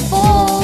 boy.